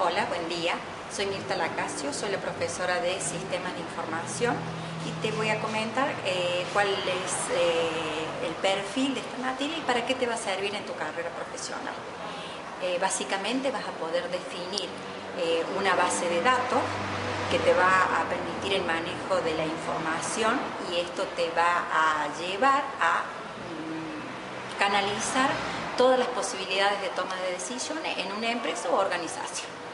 Hola, buen día. Soy Mirta Lacasio, soy la profesora de Sistemas de Información y te voy a comentar eh, cuál es eh, el perfil de esta materia y para qué te va a servir en tu carrera profesional. Eh, básicamente vas a poder definir eh, una base de datos que te va a permitir el manejo de la información y esto te va a llevar a mm, canalizar todas las posibilidades de toma de decisiones en una empresa o organización.